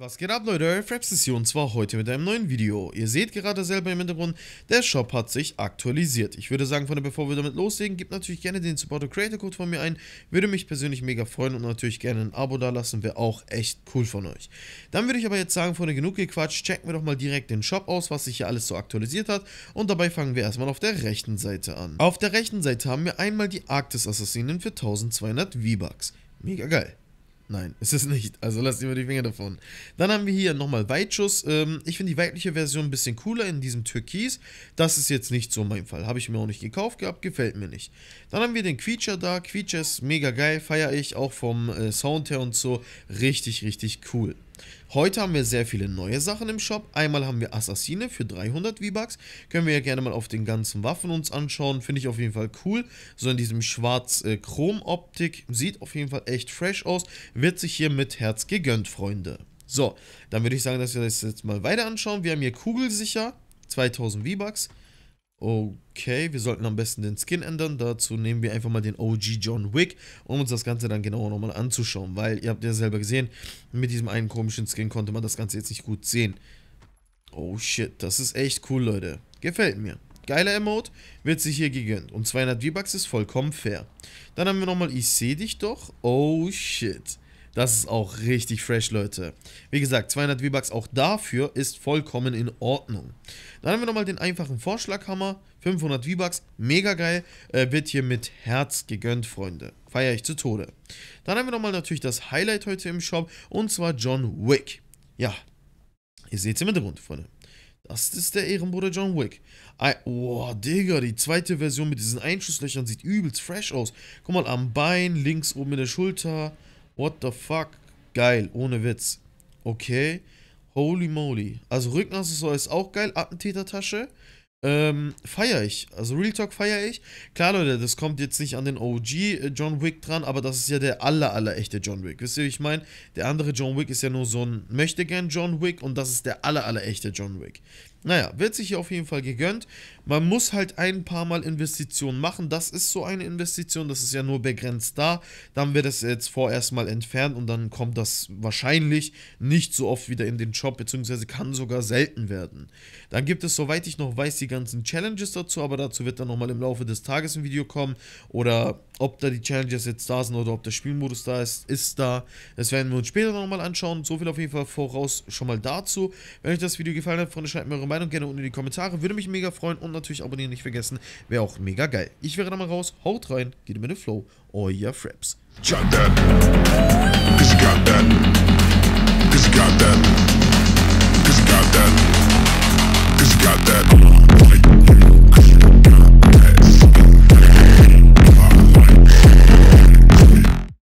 Was geht ab Leute, Fraps ist hier und zwar heute mit einem neuen Video. Ihr seht gerade selber im Hintergrund, der Shop hat sich aktualisiert. Ich würde sagen, Freunde, bevor wir damit loslegen, gebt natürlich gerne den Supporter Creator Code von mir ein. Würde mich persönlich mega freuen und natürlich gerne ein Abo da lassen, wäre auch echt cool von euch. Dann würde ich aber jetzt sagen, Freunde, genug gequatscht, checken wir doch mal direkt den Shop aus, was sich hier alles so aktualisiert hat. Und dabei fangen wir erstmal auf der rechten Seite an. Auf der rechten Seite haben wir einmal die Arktis Assassinen für 1200 V-Bucks. Mega geil. Nein, ist es nicht. Also lasst immer die Finger davon. Dann haben wir hier nochmal Weitschuss. Ähm, ich finde die weibliche Version ein bisschen cooler in diesem Türkis. Das ist jetzt nicht so mein Fall. Habe ich mir auch nicht gekauft gehabt, gefällt mir nicht. Dann haben wir den Quietscher da. Quietscher ist mega geil, feiere ich auch vom äh, Sound her und so. Richtig, richtig cool. Heute haben wir sehr viele neue Sachen im Shop. Einmal haben wir Assassine für 300 V-Bucks. Können wir ja gerne mal auf den ganzen Waffen uns anschauen. Finde ich auf jeden Fall cool. So in diesem schwarz-chrom-Optik. Sieht auf jeden Fall echt fresh aus. Wird sich hier mit Herz gegönnt, Freunde. So, dann würde ich sagen, dass wir das jetzt mal weiter anschauen. Wir haben hier Kugelsicher, 2000 V-Bucks. Okay, wir sollten am besten den Skin ändern. Dazu nehmen wir einfach mal den OG John Wick, um uns das Ganze dann genauer nochmal anzuschauen. Weil, ihr habt ja selber gesehen, mit diesem einen komischen Skin konnte man das Ganze jetzt nicht gut sehen. Oh shit, das ist echt cool, Leute. Gefällt mir. Geiler Emote, wird sich hier gegönnt. Und 200 V-Bucks ist vollkommen fair. Dann haben wir nochmal Ich seh dich doch. Oh shit. Das ist auch richtig fresh, Leute. Wie gesagt, 200 V-Bucks auch dafür ist vollkommen in Ordnung. Dann haben wir nochmal den einfachen Vorschlaghammer. 500 V-Bucks, mega geil. Äh, wird hier mit Herz gegönnt, Freunde. Feiere ich zu Tode. Dann haben wir nochmal natürlich das Highlight heute im Shop. Und zwar John Wick. Ja, ihr seht es im Hintergrund, Freunde. Das ist der Ehrenbruder John Wick. Boah, Digga, die zweite Version mit diesen Einschusslöchern sieht übelst fresh aus. Guck mal, am Bein, links oben in der Schulter. What the fuck? Geil, ohne Witz. Okay. Holy moly. Also Rückenaccessoire ist auch geil. Attentätertasche. Ähm, feiere ich. Also Real Talk feiere ich. Klar, Leute, das kommt jetzt nicht an den OG äh, John Wick dran, aber das ist ja der aller, aller echte John Wick. Wisst ihr, wie ich meine? Der andere John Wick ist ja nur so ein Möchtegern John Wick und das ist der aller, aller echte John Wick. Naja, wird sich hier auf jeden Fall gegönnt. Man muss halt ein paar Mal Investitionen machen. Das ist so eine Investition, das ist ja nur begrenzt da. Dann wird es jetzt vorerst mal entfernt und dann kommt das wahrscheinlich nicht so oft wieder in den Shop, beziehungsweise kann sogar selten werden. Dann gibt es, soweit ich noch weiß, die ganzen Challenges dazu, aber dazu wird dann nochmal im Laufe des Tages ein Video kommen. Oder ob da die Challenges jetzt da sind oder ob der Spielmodus da ist, ist da. Das werden wir uns später nochmal anschauen. So viel auf jeden Fall voraus schon mal dazu. Wenn euch das Video gefallen hat, Freunde, schreibt mir eure Meinung gerne unten in die Kommentare. Würde mich mega freuen und natürlich abonnieren nicht vergessen. Wäre auch mega geil. Ich wäre dann mal raus. Haut rein, geht in den Flow. Euer Fraps. Shut